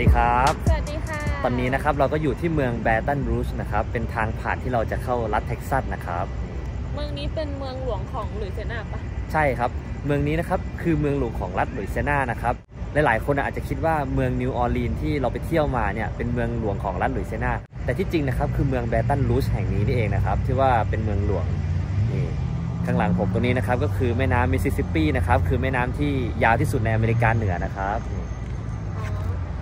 ดีครับ สวัสดีค่ะ ตอนนี้นะครับเราก็อยู่ที่เมืองแบตันรูชนะครับ เป็นทางผ่านที่เราจะเข้ารัฐเท็กซัสนะครับ เมืองนี้เป็นเมืองหลวงของหลุยเซียนาปะใช่ครับ เมืองนี้นะครับคือเมืองหลวงของรัฐลุยเซียนานะครับ หลายๆคนอาจจะคิดว่าเมืองนิวออร์ลีนที่เราไปเที่ยวมาเนี่ยเป็นเมืองหลวงของรัฐลุยเซียนาแต่ที่จริงนะครับคือเมืองแบตันรูชแห่งนี้นี่เองนะครับที่ว่าเป็นเมืองหลวงนี่ข้างหลังผมตรงนี้นะครับก็คือแม่น้ำมิสซิสซิปปีนะครับคือแม่น้ำที่ยาวที่สุดในอเมริกาเหนือนะครับนี่ อ๋อ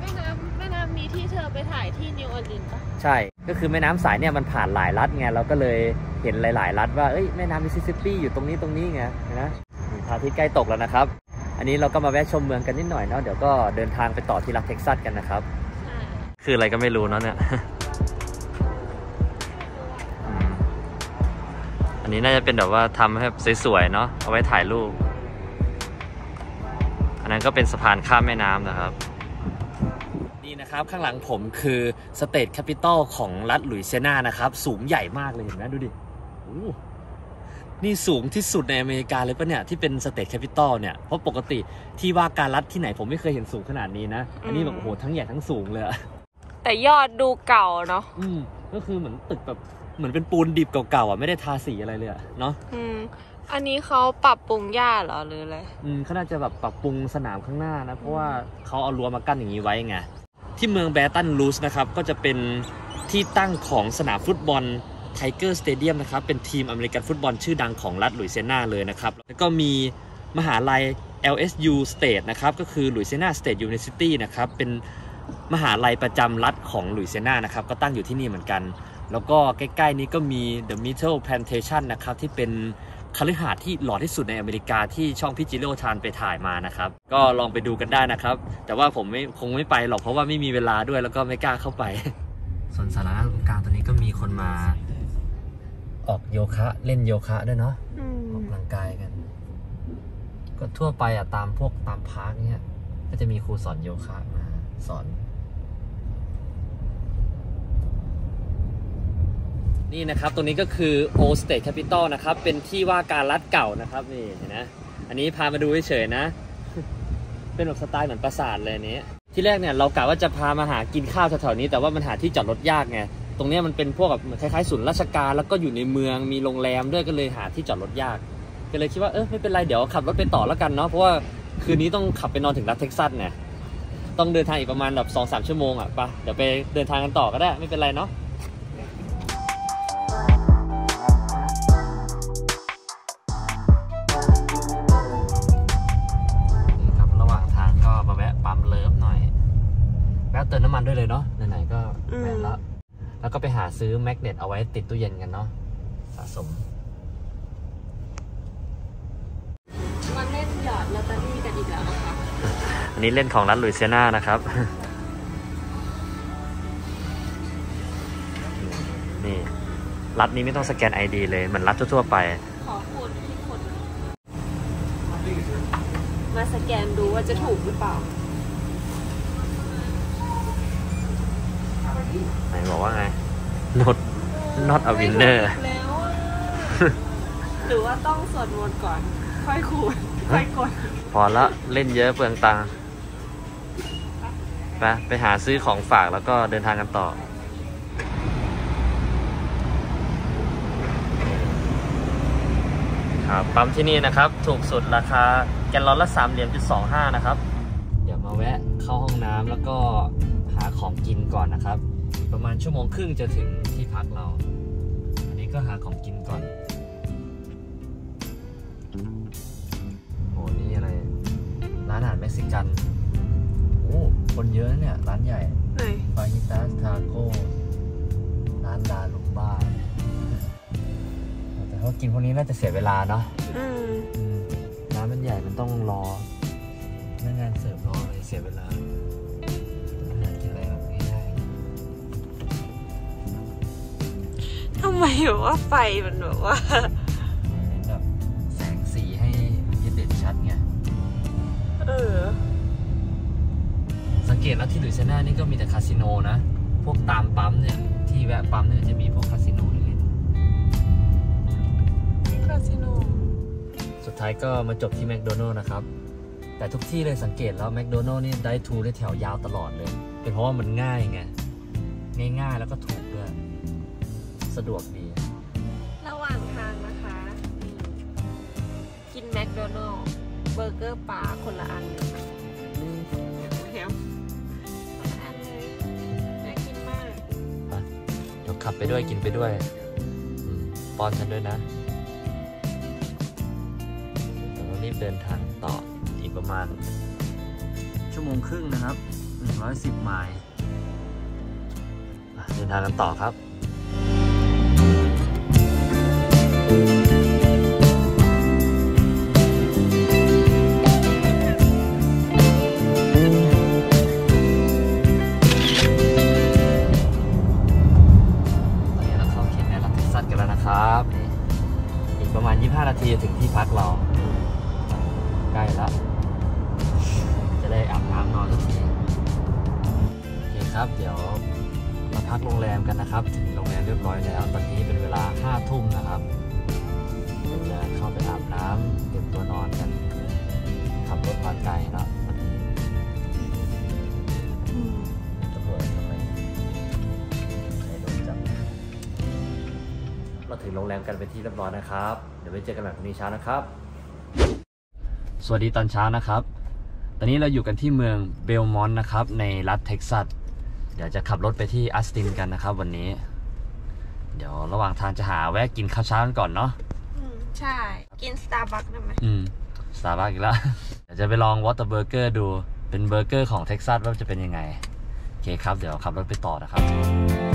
แม่น้ำแม่น้ำนี้ที่เธอ ไปถ่ายที่นิวออร์ลีนส์ปะใช่ ก็คือแม่น้ำสายเนี่ยมันผ่านหลายรัฐไงเราก็เลยเห็นหลาย ๆ รัฐว่าเอ้ยแม่น้ำมิสซิสซิปปีอยู่ตรงนี้ตรงนี้ไงนะพระอาทิตย์ใกล้ตกแล้วนะครับ อันนี้เราก็มาแวะชมเมืองกันนิดหน่อยเนาะเดี๋ยวก็เดินทางไปต่อที่รัฐเท็กซัสกันนะครับใช่คืออะไรก็ไม่รู้เนาะเนี่ยอืมอันนี้น่าจะเป็นแบบว่าทำให้สวย ๆ เนาะเอาไว้ถ่ายรูป อันนั้นก็เป็นสะพานข้ามแม่น้ำนะครับ นี่นะครับ ข้างหลังผมคือ state capitol ของรัฐหลุยเซียนานะครับ สูงใหญ่มากเลยเห็นไหมดูดิโอ้นี่สูงที่สุดในอเมริกาเลยปะเนี่ย ที่เป็น state capitol เนี่ย เพราะปกติที่ว่าการรัฐที่ไหนผมไม่เคยเห็นสูงขนาดนี้นะ อันนี้แบบโอ้โหทั้งใหญ่ทั้งสูงเลยอะแต่ยอดดูเก่าเนาะอืมก็คือเหมือนตึกแบบเหมือนเป็นปูนดิบเก่าๆอะไม่ได้ทาสีอะไรเลยอะเนาะอืมอันนี้เขาปรับปรุงหญ้าเหรอหรืออะไร อืมเขาน่าจะแบบปรับปรุงสนามข้างหน้านะ เพราะว่าเขาเอารั้วมากั้นอย่างนี้ไว้ไง ที่เมืองแบตันรูชนะครับก็จะเป็นที่ตั้งของสนามฟุตบอล Tiger Stadium นะครับเป็นทีมอเมริกันฟุตบอลชื่อดังของรัฐหลุยเซียนาเลยนะครับแล้วก็มีมหาลัย LSU State นะครับก็คือ Louisiana State University นะครับเป็นมหาลัยประจำรัฐของหลุยเซียนานะครับก็ตั้งอยู่ที่นี่เหมือนกัน แล้วก็ใกล้ ๆ นี้ก็มี The Middle Plantation นะครับที่เป็น คฤหาสน์ที่หล่อที่สุดในอเมริกาที่ช่องพิจิโร่ชานไปถ่ายมานะครับ ก็ลองไปดูกันได้นะครับ แต่ว่าผมไม่คงไม่ไปหรอกเพราะว่าไม่มีเวลาด้วยแล้วก็ไม่กล้าเข้าไป ส่วนสาระตรงกลางตอนนี้ก็มีคนมา ออกโยคะเล่นโยคะด้วยเนาะอืมออกกำลังกายกัน ก็ทั่วไปอะตามพวกตามพาร์คเนี่ยก็จะมีครูสอนโยคะมาสอน นี่นะครับตรงนี้ก็คือ Old State Capitol นะครับ เป็นที่ว่าการรัฐเก่านะครับนี่เห็นนะ อันนี้พามาดูเฉยๆนะ เป็นแบบสไตล์เหมือนปราสาทเลยนี้ ที่แรกเนี่ยเรากะว่าจะพามาหากินข้าวแถวๆนี้ แต่ว่ามันหาที่จอดรถยากไง ตรงนี้มันเป็นพวกแบบคล้ายๆศูนย์ราชการแล้วก็อยู่ในเมืองมีโรงแรมด้วยก็เลยหาที่จอดรถยาก ก็เลยคิดว่าเออไม่เป็นไรเดี๋ยวขับรถไปต่อแล้วกันเนาะเพราะว่าคืนนี้ต้องขับไปนอนถึงรัฐเท็กซัสเนี่ยต้องเดินทางอีกประมาณแบบสองสามชั่วโมงอะไปะเดี๋ยวไปเดินทางกันต่อก็ได้ไม่เป็นไรเนาะ ซื้อแมกเนตเอาไว้ติดตู้เย็นกันเนาะสะสมมาเล่นหยอดลอตเตอรี่กันอีกแล้วนะคะอันนี้เล่นของรัฐลุยเซียนานะครับ นี่รัฐนี้ไม่ต้องสแกน ID เลยเหมือนรัฐทั่วๆไป ขอคูณที่คนมาสแกนดูว่าจะถูกหรือเปล่า ไหนบอกว่าไง not not a winner แล้วอะหรือว่าต้องสวดมนต์ก่อน ค่อยคูณค่อยกดพอละเล่นเยอะเปลืองตังค์ไปไปหาซื้อของฝากแล้วก็เดินทางกันต่อ ครับปั๊มที่นี่นะครับ ถูกสุดราคาแกลลอนละ3เหรียญจุดสองห้านะครับ เดี๋ยวมาแวะเข้าห้องน้ำแล้วก็หาของกินก่อนนะครับ ประมาณชั่วโมงครึ่งจะถึงที่พักเรา อันนี้ก็หาของกินก่อนโอ้นี่อะไร ร้านอาหารเม็กซิกัน โอ้ คนเยอะนะเนี่ย ร้านใหญ่ไหนฟาฮิตาสทาโก้ร้านลาลุมบ้าแต่ถ้ากินพวกนี้น่าจะเสียเวลาเนาะอืมอืมร้านมันใหญ่มันต้องรอพนักงานเสิร์ฟรอเลยเสียเวลาำไมแบบว่าไฟมันแบบว่าๆเน้นแบบแสงสีให้ยึดเด่นชัดไง เออ สังเกตแล้วที่ลุยเซยนานี่ก็มีแต่คาสิโนนะ พวกตามปั๊มเนี่ย ที่แวะปั๊มเนี่ยจะมีพวกคาสิโนเล็กคาสิโนๆสุดท้ายก็มาจบที่แมคโดนัลล์นะครับ แต่ทุกที่เลยสังเกตแล้วแมคโดนัลล์นี่ได้ทูได้แถวยาวตลอดเลย เป็นเพราะว่ามันง่ายไง ง่ายๆแล้วก็ถูกด้วย สะดวกดี ระหว่างทางนะคะนี่กินแมคโดนัลล์เบอร์เกอร์ปลาคนละอันเลยแถมคนละอันเลยน่ากินมาก เดี๋ยวขับไปด้วยกินไปด้วยอมป้อนฉันด้วยนะเดี๋ยวเรารีบเดินทางต่ออีกประมาณ ชั่วโมงครึ่งนะครับ 110ไมล์อะเดินทางกันต่อครับ ตอ ที่เรียบร้อยนะครับ เดี๋ยวไปเจอกันใหม่พรุ่งนี้เช้านะครับ สวัสดีตอนเช้านะครับ ตอนนี้เราอยู่กันที่เมืองโบมอนต์นะครับ ในรัฐเท็กซัส เดี๋ยวจะขับรถไปที่ออสตินกันนะครับ วันนี้ เดี๋ยวระหว่างทางจะหาแวะกินข้าวเช้ากันก่อนเนาะ อืมใช่ กินสตาร์บัคได้ไหมอืมสตาร์บัคอีกแล้ว เดี๋ยวจะไปลอง Whataburger ดู เป็นเบอร์เกอร์ของเท็กซัสว่าจะเป็นยังไง โอเคครับ เดี๋ยวขับรถไปต่อนะครับ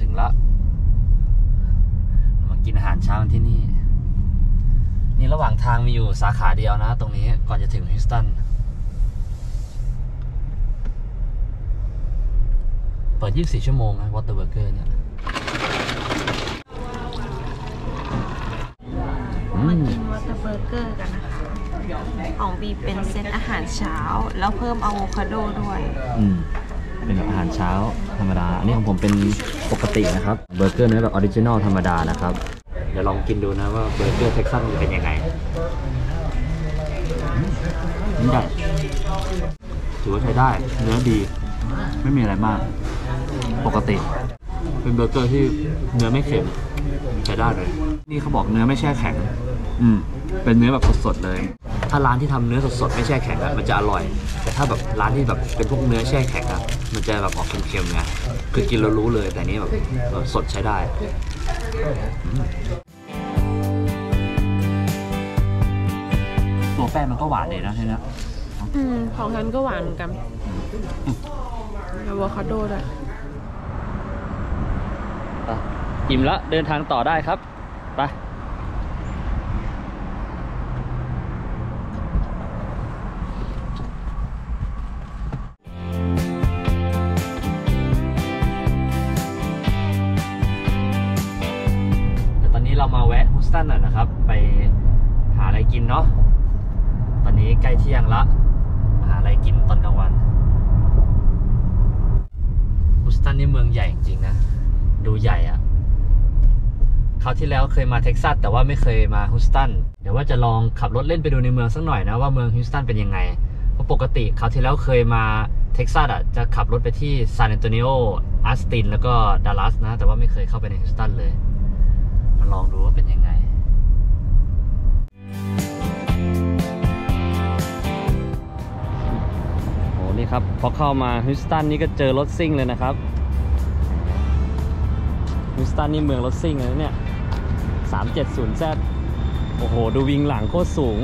ถึงละมากินอาหารเช้ากันที่นี่ นี่ระหว่างทางมีอยู่สาขาเดียวนะ ตรงนี้ก่อนจะถึงฮิวสตันเปิด 24 ชั่วโมงนะวอเตอร์เบอร์เกอร์เนี่ยอืมามกินวอเตอร์เบอร์เกอร์กันนะคะ ของบีเป็นเซตอาหารเช้า แล้วเพิ่มอะโวคาโดด้วย อืม เป็นแบบอาหารเช้า ธรรมดา อันนี้ของผมเป็นปกตินะครับ เบอร์เกอร์เนื้อแบบ original ธรรมดานะครับ เดี๋ยวลองกินดูนะว่าเบอร์เกอร์เท็กซัสมันจะเป็นยังไงอืมมันใหญ่ถือว่าใช้ได้ เนื้อดี ไม่มีอะไรมาก ปกติ เป็นเบอร์เกอร์ที่เนื้อไม่เค็มใช้ได้เลย นี่เขาบอกเนื้อไม่แช่แข็ง อืม เป็นเนื้อแบบสดๆเลย ถ้าร้านที่ทำเนื้อสดๆไม่แช่แข็งอะมันจะอร่อย แต่ถ้าแบบร้านที่แบบเป็นพวกเนื้อแช่แข็งอะมันจะแบบออกเค็มๆไงคือกินแล้วรู้เลยแต่นี่แบบแบบสดใช้ได้อืมตัวแป้งมันก็หวานเลยนะใช่ไหมอืมของฉันก็หวานเหมือนกันอะโวคาโดด้วยไปอิ่มแล้วเดินทางต่อได้ครับ ไป ตันนะครับ ไปหาอะไรกินเนาะตอนนี้ใกล้เที่ยงละ หาอะไรกินตอนกลางวันฮูสตันนี่เมืองใหญ่จริงนะ ดูใหญ่อะคราวที่แล้วเคยมาเท็กซัสแต่ว่าไม่เคยมาฮูสตัน เดี๋ยวว่าจะลองขับรถเล่นไปดูในเมืองสักหน่อยนะว่าเมืองฮิวสตันเป็นยังไง เพราะปกติคราวที่แล้วเคยมาเท็กซัสอะจะขับรถไปที่ซาน a อนโตนิโออัสตินแล้วก็ดัลลัสนะ แต่ว่าไม่เคยเข้าไปในฮิวสตันเลย ลองดูว่าเป็นยังไง โอ้นี่ครับ พอเข้ามาฮิวสตันนี่ก็เจอรถซิ่งเลยนะครับฮิวสตันนี่เมืองรถซิ่งเลยเนี่ย 370Z โอ้โห ดู wing หลังโคตรสูง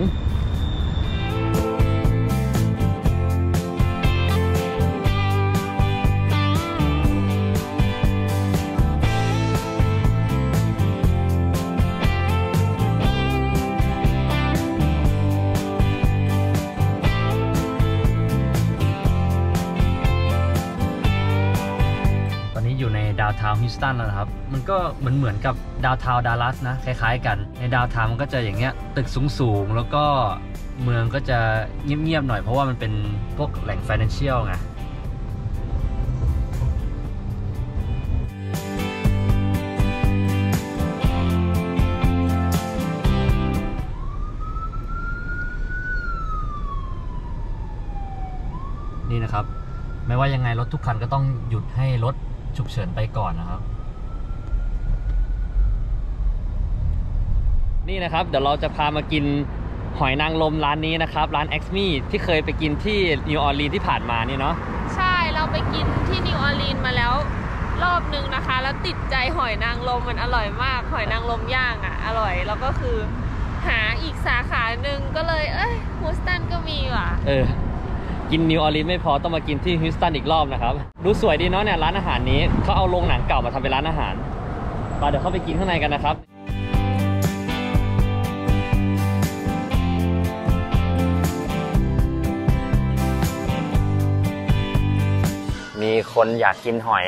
ตันนะครับ มันก็เหมือนเหมือนกับดาวทาวดัลลัสนะ คล้ายๆ กัน ในดาวทาวมันก็จะอย่างเงี้ย ตึกสูงๆ แล้วก็เมืองก็จะเงียบๆหน่อยเพราะว่ามันเป็นพวกแหล่งฟินแลนเชียลไงนี่นะครับ ไม่ว่ายังไงรถทุกคันก็ต้องหยุดให้รถ ฉุกเฉินไปก่อนนะครับ นี่นะครับ เดี๋ยวเราจะพามากินหอยนางรมร้านนี้นะครับ ร้าน x m e ที่เคยไปกินที่นิวออร์ลีนที่ผ่านมานี่เนาะใช่เราไปกินที่นิวออร์ลีนมาแล้วรอบนึงนะคะ แล้วติดใจหอยนางรมมันอร่อยมาก หอยนางรมย่างอะ อร่อยแล้วก็คือหาอีกสาขาหนึ่งก็เลย เอ้ยฮูสตันก็มีว่ะ เออ กินนิวออร์ลีนไม่พอต้องมากินที่ฮิวสตันอีกรอบนะครับ ดูสวยดีเนาะเนี่ยร้านอาหารนี้เขาเอาโรงหนังเก่ามาทำเป็นร้านอาหารไปเดี๋ยวเข้าไปกินข้างในกันนะครับมีคนอยากกินหอย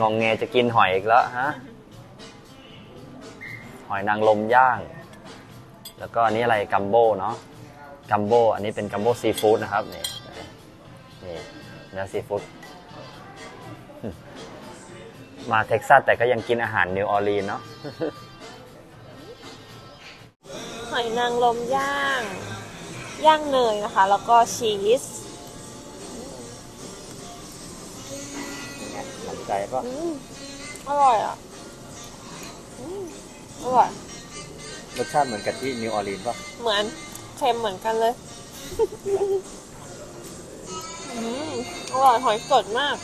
งอแงจะกินหอยอีกแล้วฮะ หอยนางรมย่าง แล้วก็อันนี้อะไรกัมโบเนาะ กัมโบอันนี้เป็นกัมโบซีฟู้ดนะครับนี่นี่เนื้อซีฟู้ดมาเท็กซัสแต่ก็ยังกินอาหารนิวออร์ลีนเนาะหอยนางรมย่าง ย่างเนยนะคะ แล้วก็ชีสหนักใจปะอืมอร่อยอะอืมอร่อยรสชาติเหมือนกับที่นิวออร์ลีนปะเหมือน เค็มเหมือนกันเลย อืมอร่อยหอยสดมาก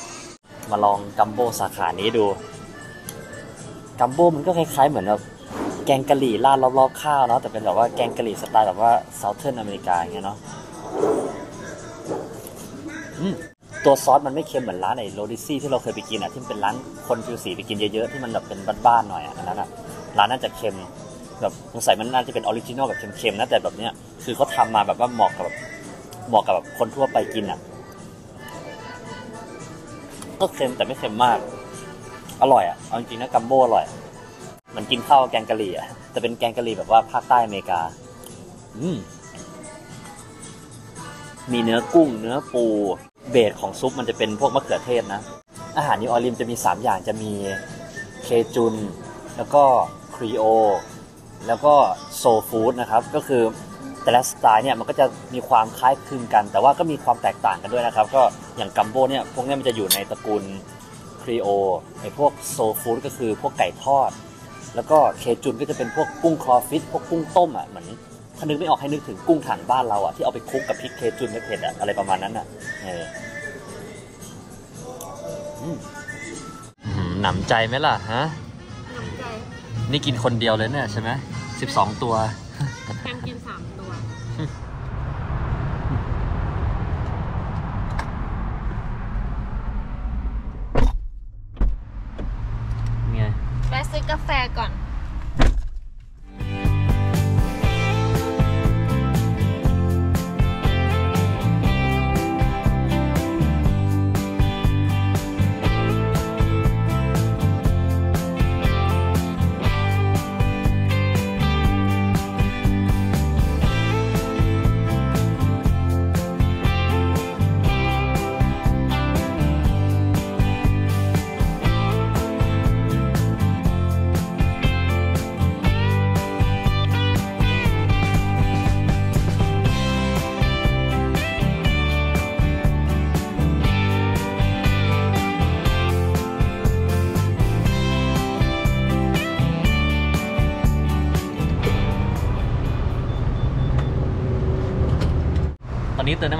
มาลองกัมโบสาขานี้ดู กัมโบมันก็คล้ายๆเหมือนแบบแกงกะหรี่ราดรอบๆข้าวเนาะแต่เป็นแบบว่าแกงกะหรี่สไตล์แบบว่า Southern อเมริกาอย่างเงี้ยเนาะอืมตัวซอสมันไม่เค็มเหมือนร้านไอ้โรดิซี่ที่เราเคยไปกินอะที่เป็นร้านคนผิวสีไปกินเยอะๆที่มันแบบเป็นบ้านๆหน่อยอะอันนั้นอะร้านน่าจะเค็ม แบบสงสัยมันน่าจะเป็น original แบบเค็มๆนะแต่แบบเนี้ยคือเขาทำมาแบบว่าเหมาะกับเหมาะกับแบบคนทั่วไปกินอะก็เค็มแต่ไม่เค็มมาก อร่อยอะเอาจริงๆนะกัมโบอร่อยมันกินข้าวแกงกะหรี่อะแต่เป็นแกงกะหรี่แบบว่าภาคใต้อเมริกา อืมมีเนื้อกุ้ง เนื้อปู base ของซุปมันจะเป็นพวกมะเขือเทศนะ อาหารนิวออร์ลีนจะมี 3 อย่างจะมี Cajun แล้วก็ Creole แล้วก็ soul food นะครับก็คือแต่ละสไตล์เนี่ยมันก็จะมีความคล้ายคลึงกัน แต่ว่าก็มีความแตกต่างกันด้วยนะครับ ก็อย่างกัมโบเนี่ยพวกเนี้ยมันจะอยู่ในตระกูล Creole ไอพวก soul food ก็คือพวกไก่ทอด แล้วก็เคจุนก็จะเป็นพวกกุ้งคลอฟิตพวกกุ้งต้มอะเหมือนถ้านึกไม่ออกให้นึกถึงกุ้งถังบ้านเราอะที่เอาไปคลุกกับพริกเคจุนเผ็ดอะอะไรประมาณนั้นอะเออหนำใจไหมล่ะฮะ นี่กินคนเดียวเลยเนี่ยใช่ไหมสิบสองตัว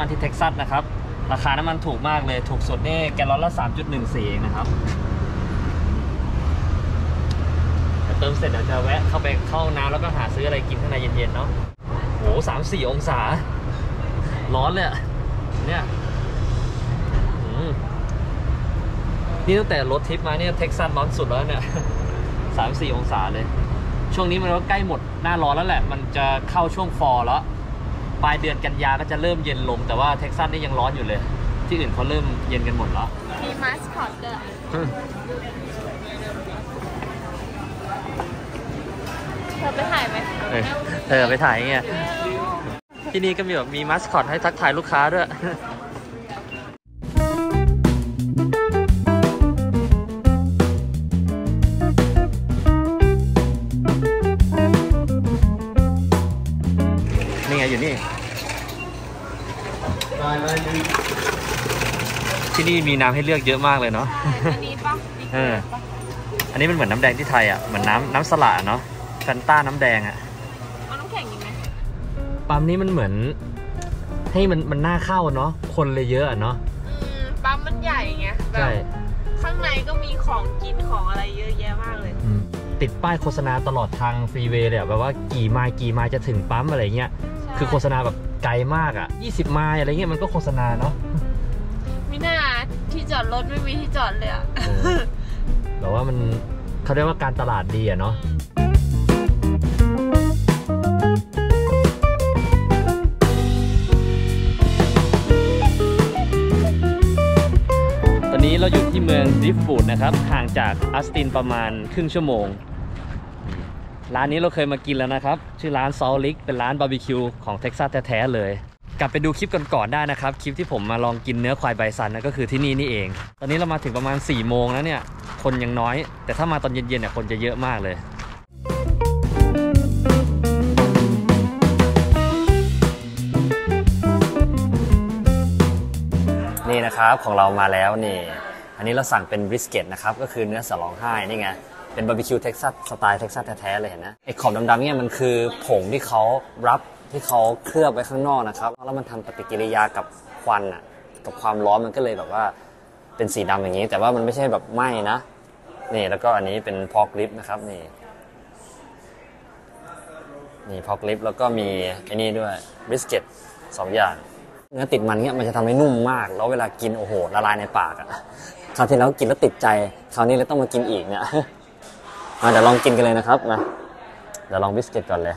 ำมันที่เท็กซัสนะครับ ราคาน้ำมันถูกมากเลย ถูกสุดนี่แกลลอนละ 3.14เองนะครับเติมเสร็จเดี๋ยวจะแวะเข้าไปเข้าห้องน้ำแล้วก็หาซื้ออะไรกินข้างในเย็นๆเนาะโหสามสี่องศา ร้อนเลยเนี่ยนี่ตั้งแต่รถทิปมาเนี่ยเท็กซัสร้อนสุดแล้วเนี่ยสามสี่องศาเลย ช่วงนี้มันก็ใกล้หมดหน้าร้อนแล้วแหละ มันจะเข้าช่วงฟอร์แล้ว ปลายเดือนกันยาก็จะเริ่มเย็นลง แต่ว่าเท็กซัสนี่ยังร้อนอยู่เลย ที่อื่นเขาเริ่มเย็นกันหมดแล้ว มีมาสคอตด้วยเธอไปถ่ายไหมเออเออไปถ่ายเงี้ยที่นี่ก็มีแบบมีมัสคอตให้ทักทายลูกค้าด้วย ที่นี่มีน้ำให้เลือกเยอะมากเลยเนาะอันนี้ปะนี่เออปะอันนี้มันเหมือนน้ำแดงที่ไทยอะเหมือนน้ำน้ำสลัดเนาะแฟนต้าน้ำแดงอะเอาน้ำแข็งอีกไหมปั๊มนี้มันเหมือน ให้มันมันน่าเข้าเนาะคนเลยเยอะอะเนาะอืมปั๊มมันใหญ่ไงแบใช่บข้างในก็มีของกินของอะไรเยอะแยะมากเลยอืมติดป้ายโฆษณาตลอดทางฟรีเวย์เลยอะแบบว่ากี่ไมล์กี่ไมล์จะถึงปั๊มอะไรเงี้ยใช่คือโฆษณาแบบไกลมากอะ 20 ไมล์อะไรเงี้ยมันก็โฆษณาเนาะมิน่า ที่จอดรถไม่มีที่จอดเลยอะเออแบบว่ามันเขาเรียกว่าการตลาดดีอะเนาะตอนนี้เราอยู่ที่เมืองดิฟฟูดนะครับ ห่างจากอัสตินประมาณครึ่งชั่วโมง ร้านนี้เราเคยมากินแล้วนะครับ ชื่อร้านซอลลิกเป็นร้านบาร์บีคิวของเท็กซัสแท้ๆเลย กลับไปดูคลิปก่อนๆได้นะครับ คลิปที่ผมมาลองกินเนื้อควายไบซันนะก็คือที่นี่นี่เอง ตอนนี้เรามาถึงประมาณ4ี่โมงแล้วเนี่ย คนยังน้อย แต่ถ้ามาตอนเย็นๆเนี่ยคนจะเยอะมากเลยนี่นะครับของเรามาแล้วนี่ อันนี้เราสั่งเป็น brisket นะครับ ก็คือเนื้อเสือร้องไห้นี่ไง เป็นบาร์บีคิวเท็กซัสสไตล์เท็กซัสแท้ๆเลยเห็นนะไอ้ขอบดำๆเนี่ยมันคือผงที่เขา rub ที่เขาเคลือบไว้ข้างนอกนะครับ แล้วมันทำปฏิกิริยากับควันอะกับความร้อนมันก็เลยแบบว่าเป็นสีดำอย่างนี้ แต่ว่ามันไม่ใช่แบบไหม้นะนี่แล้วก็อันนี้เป็น pork rib นะครับนี่นี่ pork rib แล้วก็มีไอ้นี่ด้วย brisket สองอย่างเนื้อติดมันเนี่ยมันจะทำให้นุ่มมาก แล้วเวลากินโอ้โหละลายในปากอะคราวที่แล้วกินแล้วติดใจคราวนี้เลยต้องมากินอีกเนี่ยมาเดี๋ยวลองกินกันเลยนะครับนะเดี๋ยวลอง brisket ก่อนเลย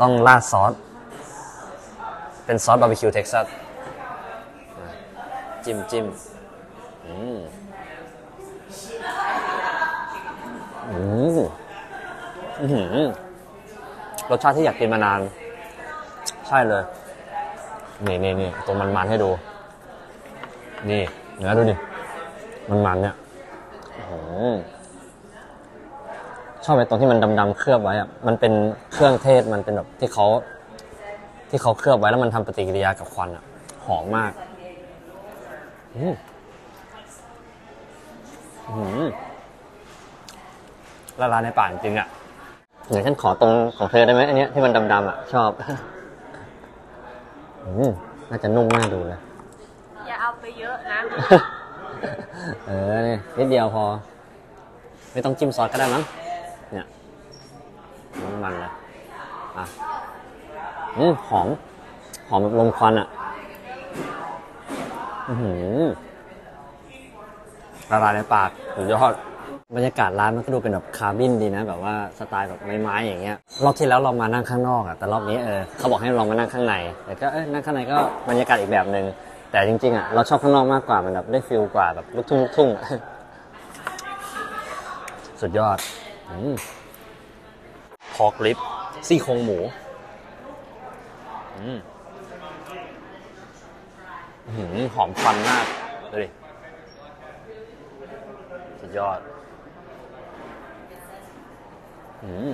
ต้องราดซอส เป็นซอสบาร์บีคิวเท็กซัสจิ้มจิ้มอืมอืมอื้อหือรสชาติที่อยากกินมานาน ใช่เลย นี่นี่นี่ตัวมันมันให้ดู นี่เนื้อดูดิ มันมันเนี่ยอื้อหือ ชอบไอ้ตรงที่มันดำๆเคลือบไว้อะมันเป็นเครื่องเทศมันเป็นแบบที่เขาที่เขาเคลือบไว้แล้วมันทำปฏิกิริยากับควันอะหอมมากอืมอื้อหือละลายในปากจริงอะเดี๋ยวฉันขอตรงของเธอได้ไหมอันเนี้ยที่มันดำๆอะชอบอืมน่าจะนุ่มน่าดูเลยอย่าเอาไปเยอะนะ เออเนี่ยนิดเดียวพอ ไม่ต้องจิ้มซอสก็ได้มั้ง เนี่ยน้ำมันเลยอะอืมหอม หอมแบบลมควันอะ อือหือละลายในปากสุดยอดบรรยากาศร้านมันก็ดูเป็นแบบคาร์บินดีนะ แบบว่าสไตล์แบบไม้ๆอย่างเงี้ยรอบที่แล้วเรามานั่งข้างนอกอะแต่รอบนี้เออเขาบอกให้ลองมานั่งข้างในแต่ก็เออนั่งข้างในก็บรรยากาศอีกแบบหนึ่งแต่จริงๆอะเราชอบข้างนอกมากกว่ามันแบบได้ฟิลกว่าแบบลูกทุ่งลูกทุ่งสุดยอด พอกลิปซี่โครงหมูอืมหอมควันมากดูดิสุดยอดอืม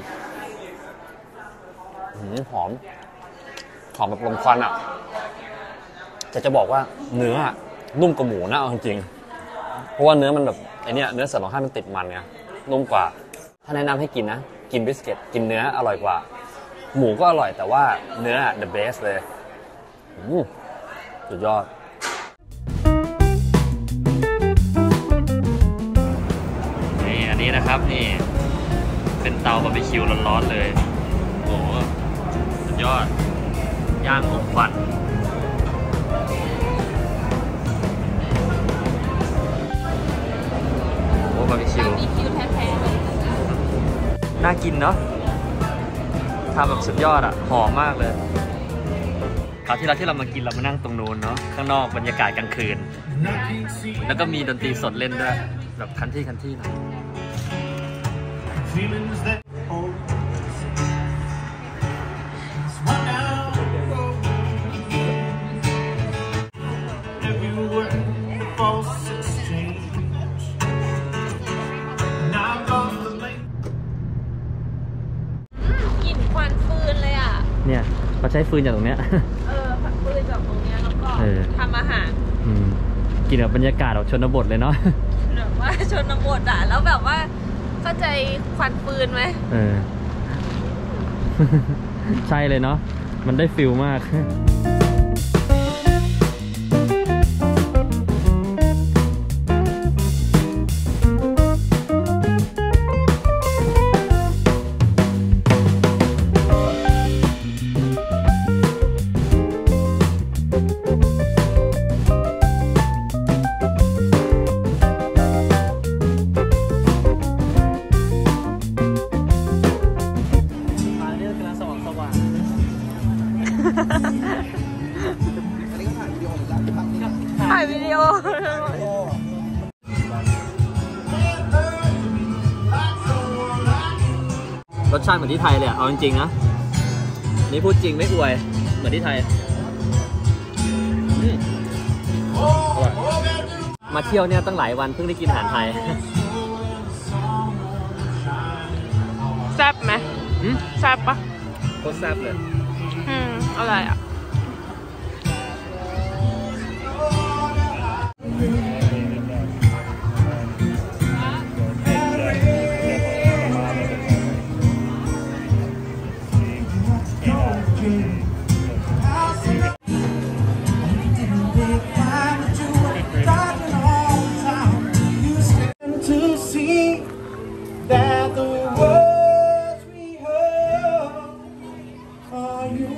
อืมหอม หอมแบบลมควันอะ จะจะบอกว่าเนื้อนุ่มกว่าหมูนะเอาจริงๆเพราะว่าเนื้อมันแบบไอเนี้ยเนื้อสันหลังข้างมันติดมันไงนุ่มกว่า ถ้าแนะนำให้กินนะ กินบิสกิตกินเนื้ออร่อยกว่า หมูก็อร่อยแต่ว่าเนื้อ the best เลยอืมสุดยอด นี่อันนี้นะครับนี่ เป็นเตาบาร์บีคิวร้อนๆเลยโอ้โหสุดยอด ย่างอบควันโอ้บาร์บีคิว น่ากินเนาะทำแบบสุดยอดอะหอมมากเลยคราวที่เราที่เรามากินเรามานั่งตรงนู้นเนาะข้างนอกบรรยากาศกลางคืน แล้วก็มีดนตรีสดเล่นด้วยแบบคันที่คันที่หน่อย เลยอะเนี่ยเขาใช้ฟืนจากตรงเนี้ย เออฟืนยืนแบบตรงเนี้ยแล้วก็เออ ทำอาหารอืมกินแบบบรรยากาศแบบชนบทเลยเนาะ แบบว่าชนบทอะแล้วแบบว่าเข้าใจควันปืนไหมเออ ใช่เลยเนาะ มันได้ฟิลมาก สชาติเหมือนที่ไทยเลยอะเอาจริงๆนะนี่พูดจริงไม่อวยเหมือนที่ไทยอืมอร่อยมาเที่ยวเนี่ยตั้งหลายวันเพิ่งได้กินอาหารไทยแซ่บไหมอืมแซ่บปะโคตรแซ่บเลย อืมอะไรอะ that the words we heard are you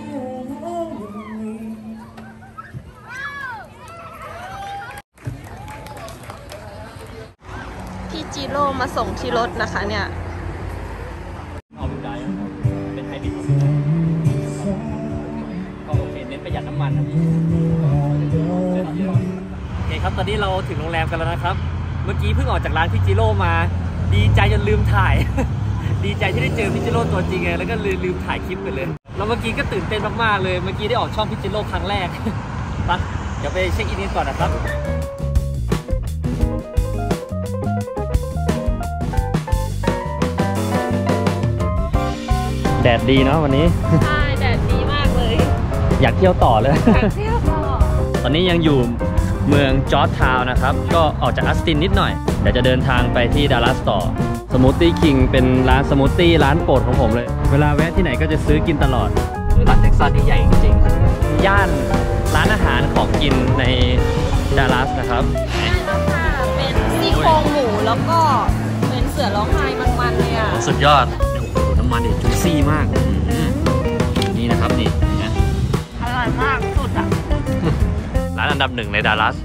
only. พี่จิโร่มาส่งที่รถนะคะเนี่ย เอาดูได้เป็นไฮบริดก็โอเคเน้นประหยัดน้ำมันนะโอเคครับ ตอนนี้เราถึงโรงแรมกันแล้วนะครับ เมื่อกี้เพิ่งออกจากร้านพี่จิโร่มา ดีใจจนลืมถ่าย ดีใจที่ได้เจอพี่จิโร่ตัวจริงไงแล้วก็ลืมลืมถ่ายคลิปไปเลย แล้วเมื่อกี้ก็ตื่นเต้นมากๆเลย เมื่อกี้ได้ออกช่องพี่จิโร่ครั้งแรกไปเดี๋ยวไปเช็คอินกันก่อนนะครับแดดดีเนาะวันนี้ ใช่แดดดีมากเลย อยากเที่ยวต่อเลย อยากเที่ยวต่อ ตอนนี้ยังอยู่เมืองจอร์จทาวน์นะครับ ก็ออกจากอัสตินนิดหน่อย เดี๋ยวจะเดินทางไปที่ดัลลัสต่อ Smoothie King เป็นร้านสมูทตี้ร้านโปรดของผมเลย เวลาแวะที่ไหนก็จะซื้อกินตลอดร้านเท็กซัสที่ใหญ่จริงๆย่านร้านอาหารของกินในดัลลัสนะครับได้แล้วค่ะเป็นซี่โครงหมูแล้วก็เป็นเสือร้องไห้มันๆเลยอะสุดยอดเดี๋ยวโอ้โหน้ำมันเด็ดจุยซี่มากอืมนี่นะครับนี่นะอร่อยมากสุดอะร้านอันดับหนึ่งในดัลลัส